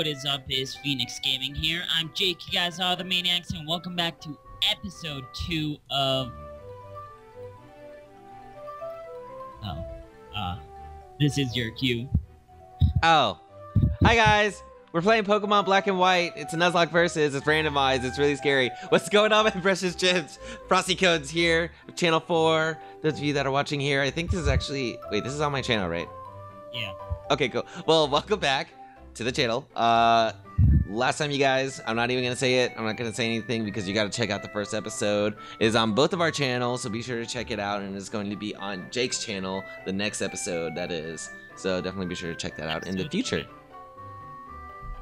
what is up? Is Phoenix Gaming here. I'm Jake. You guys are the Maniacs, and welcome back to episode two of. Oh, uh, this is your cue. Oh. Hi guys! We're playing Pokemon Black and White. It's a Nuzlocke versus. It's randomized. It's really scary. What's going on, my precious chips? Frosty Cones here, ChannelFore. Those of you that are watching here, I think this is actually... Wait, this is on my channel, right? Yeah. Okay, cool. Well, welcome back to the channel. Uh, last time, you guys, I'm not even gonna say it. I'm not gonna say anything because you gotta check out the first episode. It is on both of our channels, so be sure to check it out. And it's going to be on Jake's channel, the next episode that is. So definitely be sure to check that out in the future.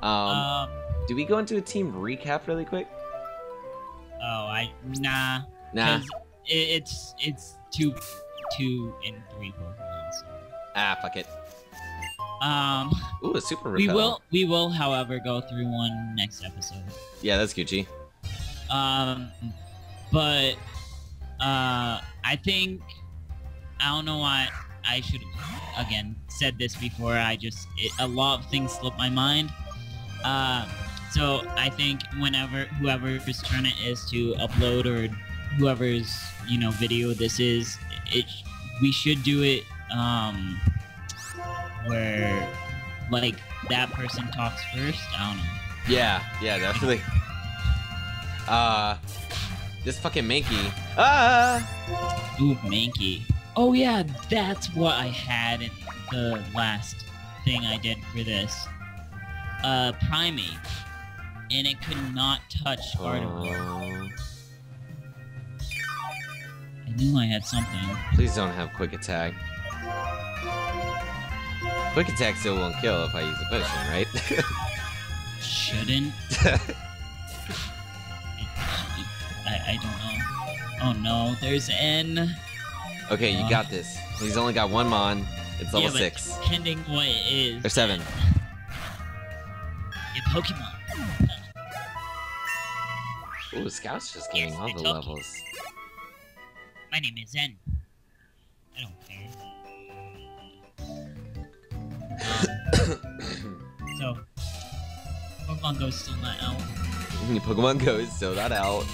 Um, Um. do we go into a team recap really quick? Oh, I nah. Nah. It, it's it's two, two and three Pokemon. So. Ah, fuck it. Um. Ooh, a super We will we will, however, go through one next episode. Yeah, that's Gucci. Um, but uh, I think I don't know why I should have again said this before. I just it, a lot of things slipped my mind. Uh, so I think whenever whoever's turn it is to upload or whoever's you know video this is, it we should do it um where like that person talks first. I don't know. Yeah, yeah, definitely. Uh, this fucking Mankey. Ah! Ooh, Mankey. Oh yeah, that's what I had in the last thing I did for this. Uh, Primate. And it could not touch Gardevoir. Oh, I knew I had something. please don't have quick attack. Quick attack still won't kill if I use a potion, right? Shouldn't. I, I don't know. Oh no, there's N. okay, you uh, got this. He's only got one Mon. It's level yeah, but six. Depending what it is. Or seven. Your Pokemon. Ooh, Scout's just getting all the levels. My name is N. I don't care. So, Pokemon Go's still not out. Pokemon Go is still not out.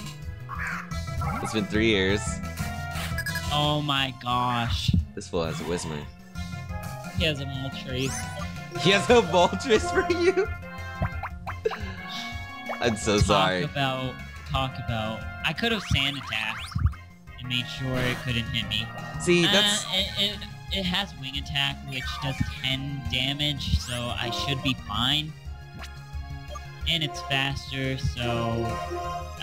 It's been three years. Oh my gosh. This fool has a Whismur. He has a Moltres. He has a Moltres for you? I'm so talk sorry. about, talk about. I could have sand attacked and made sure it couldn't hit me. See, Uh, that's it, it, it has wing attack, which does 10 damage, so I should be fine. And it's faster, so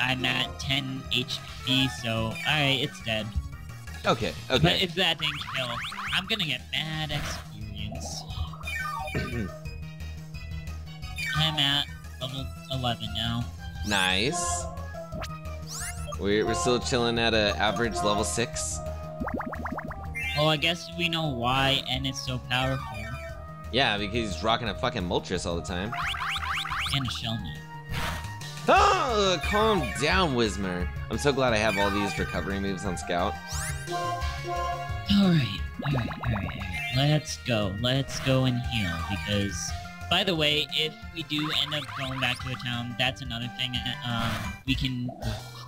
I'm at 10 HP, so alright, it's dead. Okay, okay. But if that didn't kill, I'm gonna get mad experience. I'm at level 11 now. Nice. We're, we're still chilling at an average level 6. Well, I guess we know why, and it's so powerful. Yeah, because he's rocking a fucking Moltres all the time. And a shell net. Oh, ah, uh, calm down, Whismur. I'm so glad I have all these recovery moves on Scout. Alright, alright, alright. Let's go. Let's go and heal, because... By the way, if we do end up going back to a town, that's another thing um, we can,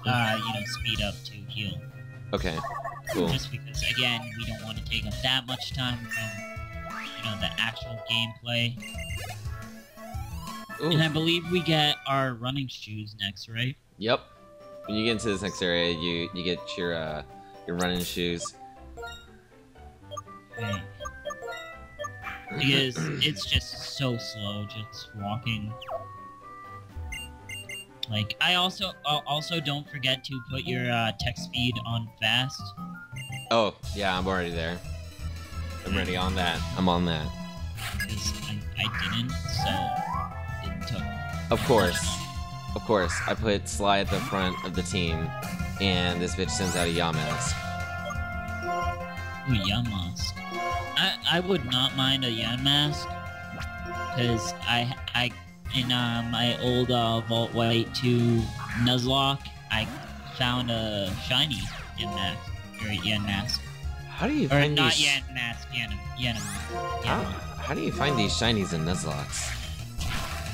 uh, you know, speed up to heal. Okay, cool. Just because, again, we don't want to take up that much time from, you know, the actual gameplay. Ooh. And I believe we get our running shoes next, right? Yep. When you get into this next area, you you get your uh your running shoes. Right. Because it's just so slow, just walking. Like, I also uh, also don't forget to put your uh, text speed on fast. Oh, yeah, I'm already there. I'm ready on that. I'm on that. I, I didn't, so it took. Of course. Of course. I put Sly at the front of the team, and this bitch sends out a Yamask. Ooh, Yamask. I I would not mind a Yamask, because I I in uh, my old uh, Volt White 2 Nuzlocke, I found a shiny Yamask or Yanmask. How do you Or find not these? Yanmask, Yanam, Yanam. How, how do you find these shinies in Nuzlockes?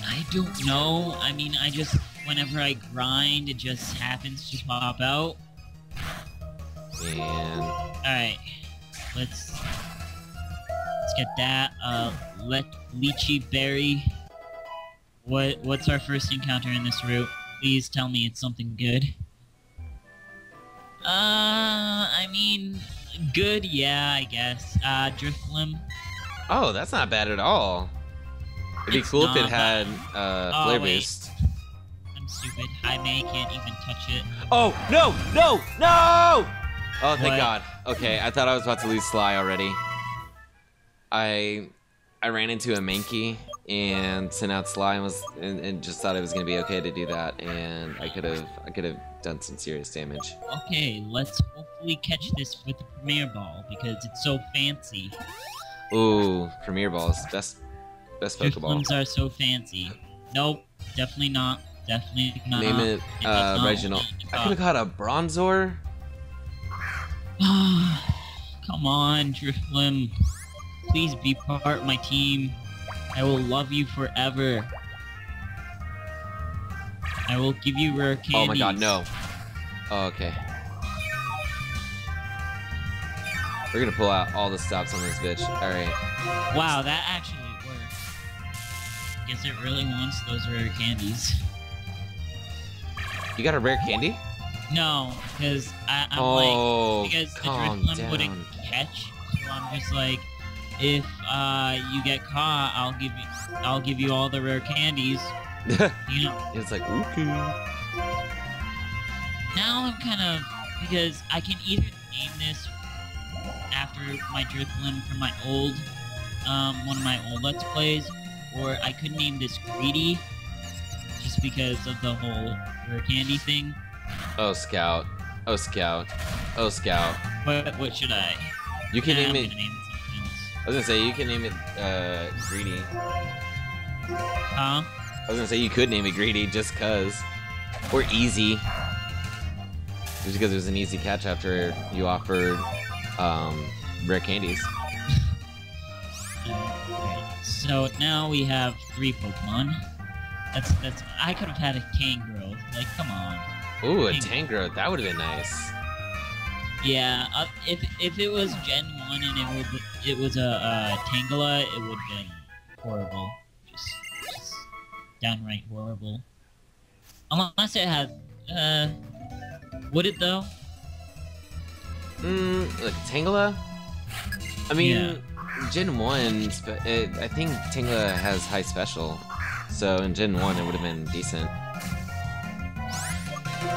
I don't know. I mean, I just whenever I grind, it just happens to pop out. And All right, let's let's get that. Uh, let lychee berry. What what's our first encounter in this route? Please tell me it's something good. Uh, I mean, good, yeah, I guess. Uh, Drifloon. oh, that's not bad at all. It'd be It's cool if it had bad. uh, Oh, flare boost. I'm stupid. I may can't even touch it. Oh no, no, no! Oh, thank What? God. Okay, I thought I was about to lose Sly already. I I ran into a Mankey and sent out Sly and was and, and just thought it was gonna be okay to do that, and I could have I could have done some serious damage. Okay, let's hopefully catch this with the Premier Ball because it's so fancy. Ooh, Premier Balls, best best Pokeball. Drifloons are so fancy. Nope, definitely not. Definitely not. Name it uh, Reginald. I could have caught a Bronzor. Come on, Drifloon. Please be part of my team. I will love you forever. I will give you rare candies. Oh my God, no. Oh, okay. We're gonna pull out all the stops on this bitch. All right. Wow, that actually worked. Guess it really wants those rare candies. You got a rare candy? No, because I'm like, oh, because the calm wouldn't catch, so I'm just like, if uh you get caught, I'll give you, I'll give you all the rare candies. You know, it's like okay. now I'm kind of because I can either name this after my Drifloon from my old, um, one of my old Let's Plays, or I could name this Greedy, just because of the whole rare candy thing. Oh scout. Oh scout. Oh scout. But what should I? You can Nah, name it. Was gonna say you can name it uh greedy. Huh? I was gonna say you could name it greedy just cause, or easy. Just because it was an easy catch after you offered um rare candies. So now we have three Pokemon. That's that's. I could have had a Kangaroo. Like, come on. Ooh, a Tangrowth. That would have been nice. Yeah. Uh, if if it was Gen One and it would it was a uh, Tangela, it would have been horrible. Just, just downright horrible. Unless it had. Uh, would it though? Mm, like Tangela? I mean, Yeah. Gen 1, spe- it, I think Tangela has high special. So in Gen 1, it would have been decent.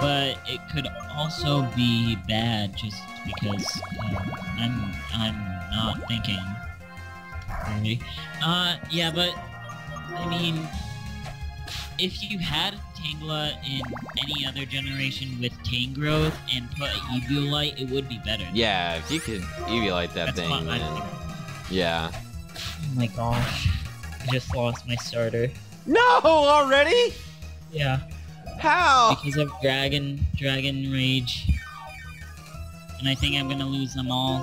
But it could also be bad just because um, I'm I'm not thinking. Really. Uh, yeah, but I mean, if you had Tangela in any other generation with Tangrowth and put Eviolite, it would be better. Yeah, if you could Eviolite that That's thing, then yeah. Oh my gosh, I just lost my starter. No, already? Yeah. How? because of dragon dragon rage and i think i'm gonna lose them all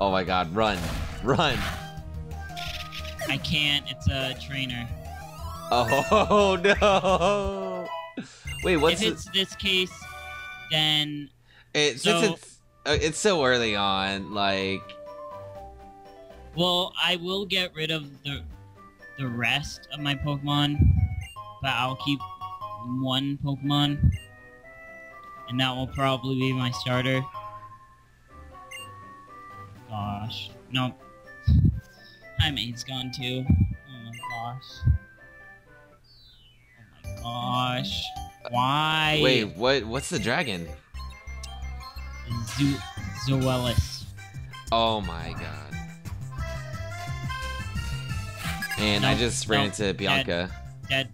Oh my god, run. Run. i can't it's a trainer Oh no. Wait, what's if it? it's this case then it so- since it's uh, it's so early on, like well i will get rid of the the rest of my pokemon but i'll keep one pokemon. And that will probably be my starter. Gosh. No. My mate's gone too. Oh my gosh. Oh my gosh. Why? Wait, what what's the dragon? Zo- Zweilous. Oh my god. And I just ran no, into Bianca. dead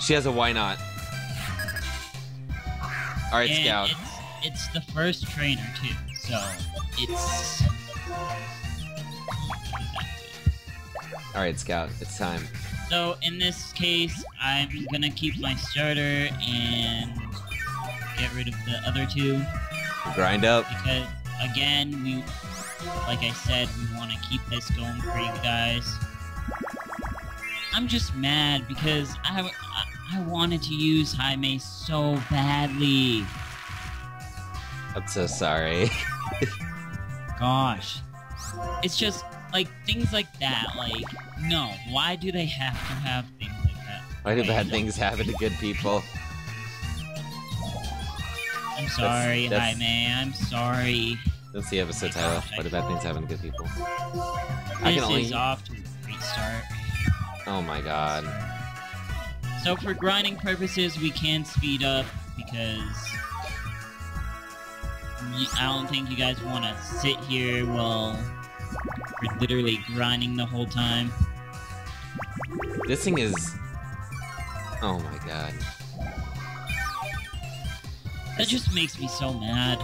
She has a why not. Alright, and Scout. It's, it's the first trainer too, so it's. Alright, Scout. It's time. So in this case, I'm gonna keep my starter and get rid of the other two Grind up. because again, we, like I said, we want to keep this going for you guys. I'm just mad because I, I, I wanted to use Jaime so badly. I'm so sorry. Gosh. It's just like things like that. Like, no, why do they have to have things like that? Why do bad things happen to good people? I'm sorry, that's- Jaime. I'm sorry. That's the episode title. Why do bad things happen to good people? I This can only. is off to a great start. Oh my god. So for grinding purposes, we can speed up because I don't think you guys want to sit here while we're literally grinding the whole time. This thing is. Oh my god. That just makes me so mad.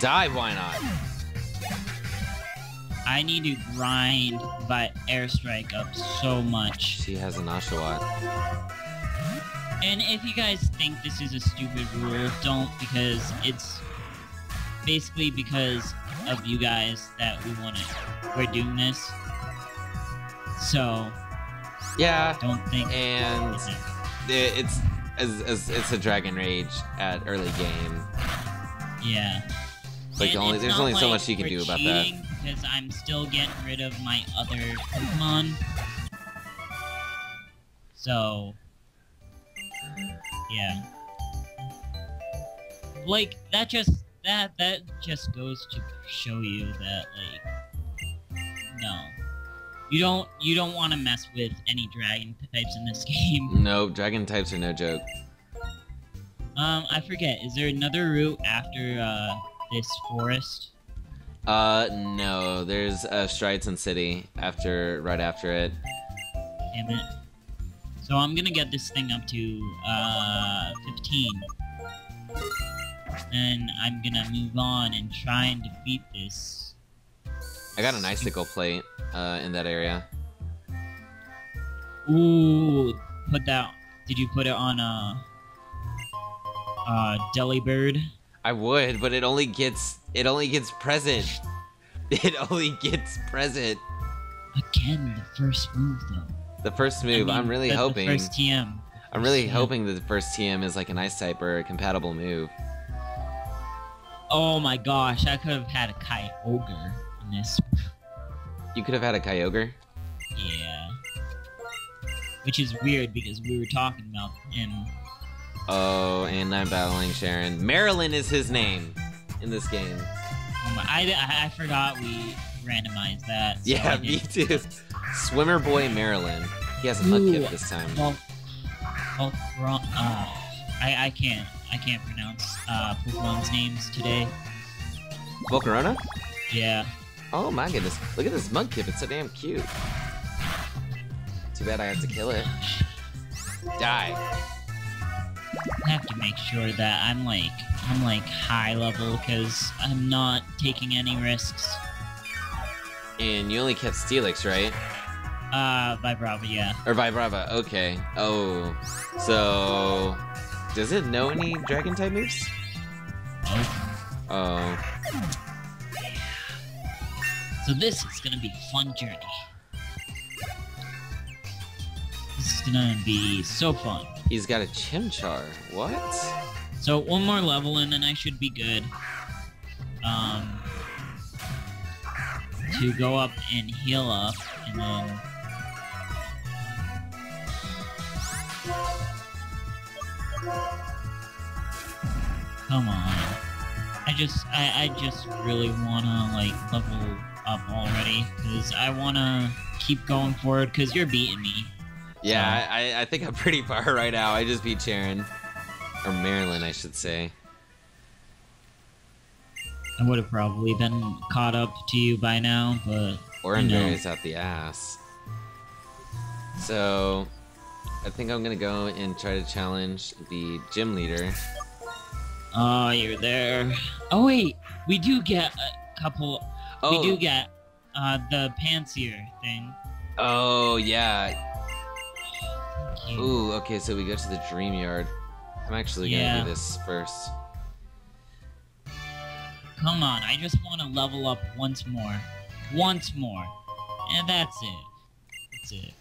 Die, why not? I need to grind but airstrike up so much. She has an Oshawott. And if you guys think this is a stupid rule, don't because it's basically because of you guys that we want to we're doing this. So Yeah, don't think and it's it's as, as it's a Dragon Rage at early game. yeah. Like only there's only so much you can do about that. Because I'm still getting rid of my other Pokemon. So yeah. Like that just that that just goes to show you that like no. You don't you don't want to mess with any dragon types in this game. No, Dragon types are no joke. Um I forget, is there another route after uh this forest? Uh, no, there's uh, Striaton City after right after it. Damn it. So I'm gonna get this thing up to uh 15. And I'm gonna move on and try and defeat this. I got an icicle plate uh, in that area. Ooh, put that. Did you put it on a uh Delibird? I would, but it only gets it only gets present. It only gets present. Again, the first move though. The first I move, mean, I'm really the- the hoping. first TM. I'm really TM. hoping that the first TM is like an ice type or a compatible move. Oh my gosh, I could have had a Kyogre in this. You could have had a Kyogre. Yeah. Which is weird because we were talking about him Oh, and I'm battling Cheren. Marilyn is his name in this game. Oh my, I, I, I forgot we randomized that. so Yeah, me too. Swimmer boy Marilyn. He has a Ooh. mudkip this time. Well, well, wrong. Uh, I, I can't I can't pronounce uh, Pokemon's names today. Volcarona? Yeah. Oh my goodness. Look at this mudkip. It's so damn cute. Too bad I have to kill it. Die. I have to make sure that I'm like I'm like high level because I'm not taking any risks. And you only kept Steelix, right? Uh, Vibrava, yeah. Or Vibrava. Okay. Oh. So. Does it know any dragon type moves? Oh. Oh. So this is gonna be a fun journey. This is gonna be so fun. He's got a Chimchar. What? So one more level and then I should be good. Um, to go up and heal up, and then. Come on. I just, I, I just really wanna like level up already, cause I wanna keep going forward, cause you're beating me. Yeah, I, I- I think I'm pretty far right now. I just beat Cheren. Or Marilyn, I should say. I would have probably been caught up to you by now, but Oranberry's know. is out the ass. So, I think I'm gonna go and try to challenge the gym leader. Oh, you're there. Oh wait, we do get a couple. Oh, We do get uh the Pansear thing. oh yeah. You. Ooh, okay, so we go to the dream yard. I'm actually gonna do this first. Come on, I just want to level up once more, once more, And that's it. That's it.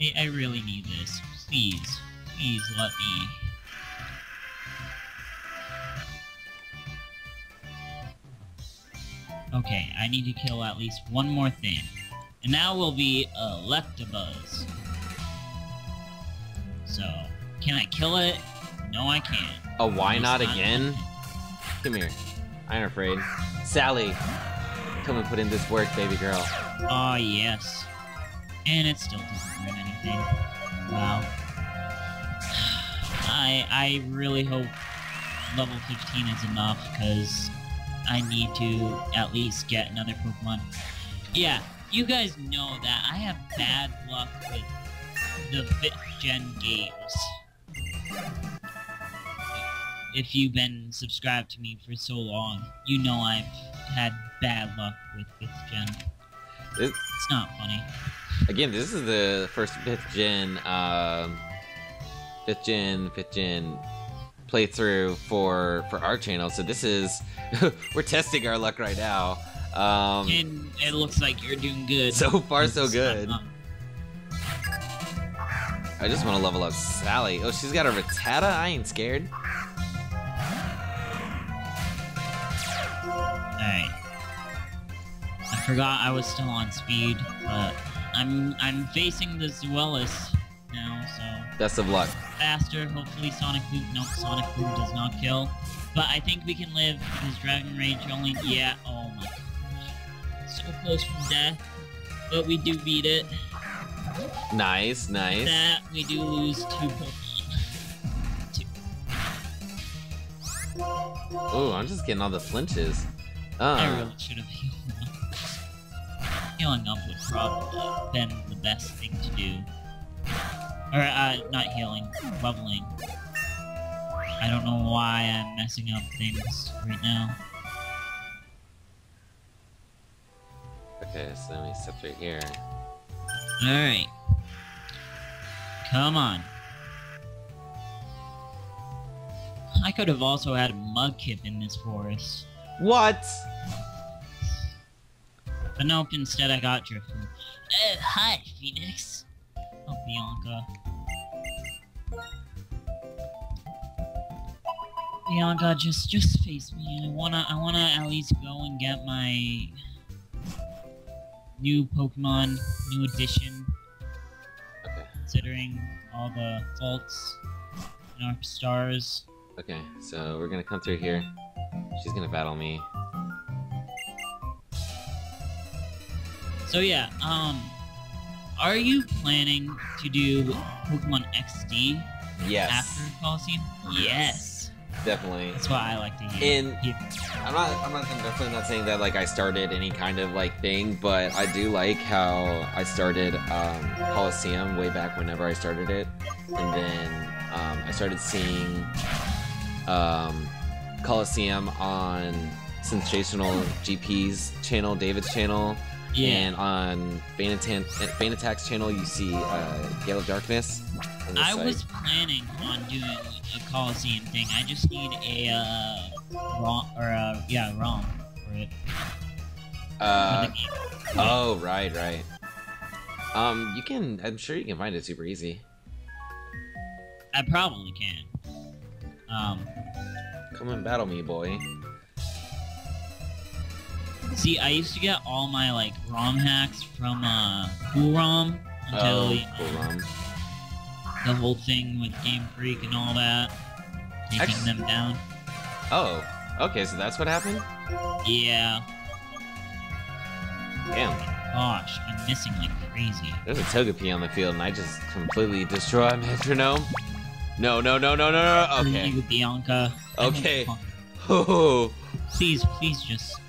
I, I really need this. Please, please let me. Okay, I need to kill at least one more thing. And that will be uh, Electabuzz. So, can I kill it? No, I can't. Oh, why It's not again? Come here. I ain't afraid. Sally, come and put in this work, baby girl. Oh, yes. And it still doesn't ruin anything. Wow. I I really hope level 15 is enough, because I need to at least get another Pokemon. Yeah, you guys know that I have bad luck with the 5th gen games. If you've been subscribed to me for so long, you know I've had bad luck with 5th gen. It, It's not funny. again, this is the first fifth gen, um, fifth gen, fifth gen playthrough for for our channel. So this is we're testing our luck right now. Um, And it looks like you're doing good. so far so good. I just want to level up Sally. Oh, she's got a Rattata. I ain't scared. Alright. I forgot I was still on speed, but I'm I'm facing the Zweilous now, so Best of luck. faster. Hopefully Sonic Boom. Nope, Sonic Boom does not kill. But I think we can live because Dragon Rage only. Yeah. Oh my gosh. So close from death, but we do beat it. Nice, nice. That we do lose two Pokemon. Two. Oh, I'm just getting all the flinches. I Uh, really should have healed up. Healing up would probably have been the best thing to do. Or, uh, not healing, leveling. I don't know why I'm messing up things right now. okay, so let me step right here. Alright. Come on. I could have also had a Mudkip in this forest. What? But nope, instead I got Drifloon. Uh, hi, Phoenix. Oh, Bianca. Bianca, just just face me. I wanna I wanna at least go and get my new Pokemon, new edition, Okay, considering all the faults in our stars. okay, so we're gonna come through here. She's gonna battle me. So yeah, um are you planning to do Pokemon XD Yes, after Colosseum? Yes. Definitely. That's what I like to hear. And Yeah. I'm not, I'm not, I'm definitely not saying that like I started any kind of like thing, but I do like how I started um, Colosseum way back whenever I started it, and then um, I started seeing um, Colosseum on Sensational GP's channel, David's channel, Yeah. and on Bane Attack's channel, you see uh, Gale of Darkness. I site. was planning on doing a Colosseum thing. I just need a uh, ROM or uh, yeah ROM for it. Uh. Oh, right, right. Um, you can. I'm sure you can find it super easy. I probably can. Um, Come and battle me, boy. see, I used to get all my like ROM hacks from uh, CoolROM until Oh, cool, Rom. The whole thing with Game Freak and all that, taking Ex- them down. Oh, okay. So that's what happened. Yeah. Damn. Gosh, I'm missing like crazy. There's a Togepi on the field, and I just completely destroy Metronome. No, no, no, no, no, no. Okay. You, Bianca. Okay. Oh, Please, please just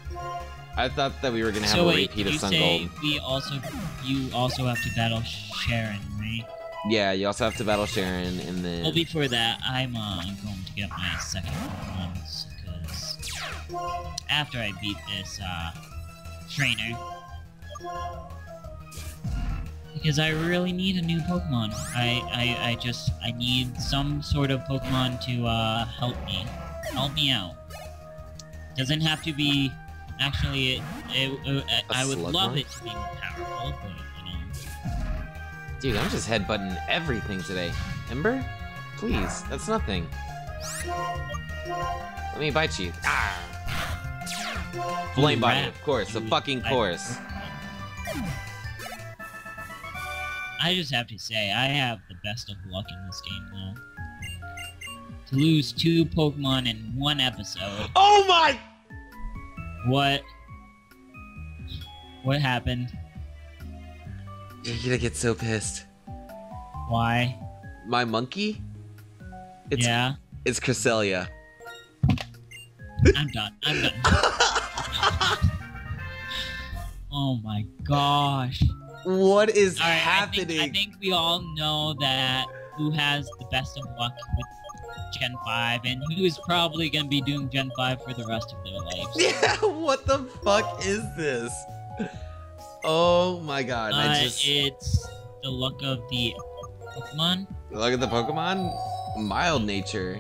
I thought that we were gonna have so a wait, repeat of Sun say Gold. we also you also have to battle Cheren, right? Yeah, you also have to battle Cheren, and then. Well, before that, I'm uh, going to get my second Pokemon because after I beat this uh, trainer, because I really need a new Pokemon. I, I I just I need some sort of Pokemon to uh, help me, help me out. Doesn't have to be Actually, it, it, it, I would love it to be more powerful, but. Dude, I'm just headbutting everything today. Ember? Please, that's nothing. Let me bite you. Ah! Flame body, of course, the fucking course. I just have to say, I have the best of luck in this game, though. To lose two Pokemon in one episode. Oh my! What? What happened? You're gonna get so pissed. Why? My monkey? It's yeah, it's Cresselia. I'm done. I'm done. oh my gosh. what is All right, I happening? think, I think we all know that who has the best of luck with Gen 5 and who is probably going to be doing Gen 5 for the rest of their lives. Yeah, what the fuck is this? Oh my god, Uh, I just It's the luck of the Pokemon. look at the Pokemon. Mild nature.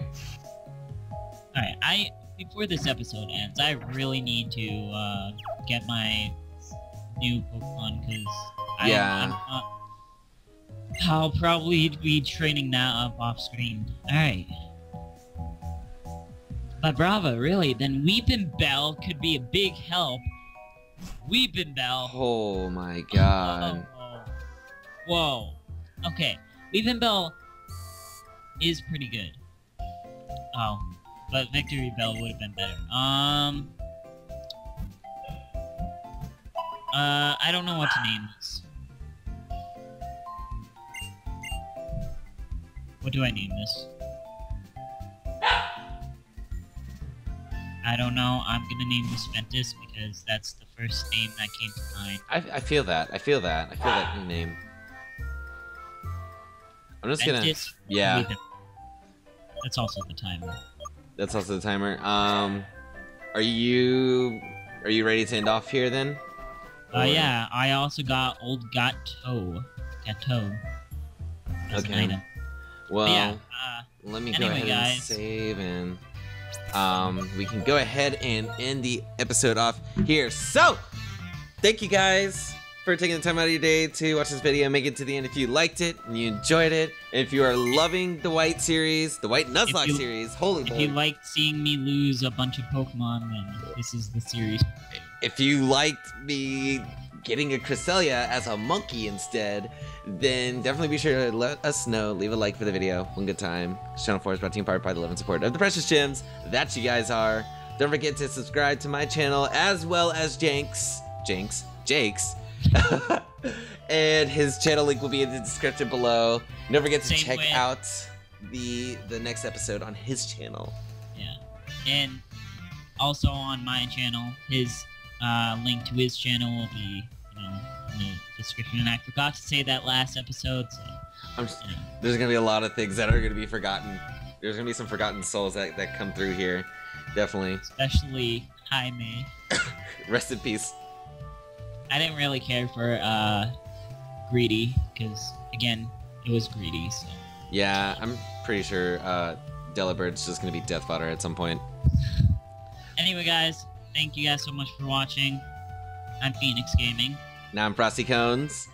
Alright, I before this episode ends, I really need to uh, get my new Pokemon because Yeah. I'm not, I'll probably be training that up off screen. Alright. But Brava, really, then Weepinbell could be a big help. Weepinbell. Oh my god. Whoa. Whoa. Okay. Weepinbell is pretty good. Oh. But Victreebel would have been better. Um. Uh, I don't know what to name this. What do I name this? I don't know. I'm gonna name this Ventus because that's the first name that came to mind. I, I feel that. I feel that. I feel that name. I'm just gonna. Yeah. That's also the timer. that's also the timer. Um, are you are you ready to end off here then? Uh, Or- yeah, I also got Old Gato. Gato. As Okay. Well, But yeah, uh, let me go anyway, ahead and save and um, we can go ahead and end the episode off here. So, thank you guys for taking the time out of your day to watch this video. Make it to the end if you liked it and you enjoyed it. And if you are loving the White series, the White Nuzlocke you- series, holy if you moly. liked seeing me lose a bunch of Pokemon, then this is the series. if you liked me getting a Cresselia as a monkey instead, then definitely be sure to let us know. Leave a like for the video. One good time. ChannelFore is brought to you in part by the love and support of the Precious Gems. That you guys are. Don't forget to subscribe to my channel as well as Jenks. Jenks? Jake's. and his channel link will be in the description below. Don't forget to Same check with- out the the next episode on his channel. Yeah. And also on my channel, his uh, link to his channel will be, you know, in the description. And I forgot to say that last episode, so, I'm just, you know. there's gonna be a lot of things that are gonna be forgotten. There's gonna be some forgotten souls that, that come through here. Definitely. especially Jaime. Rest in peace. I didn't really care for uh, Greedy, because, again, it was Greedy, so. Yeah, I'm pretty sure uh, Delibird's just gonna be death fodder at some point. Anyway, guys, thank you guys so much for watching. I'm Phoenix Gaming, Now I'm Frosty Cones.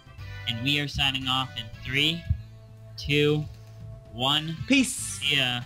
and we are signing off in three, two, one. Peace. See ya.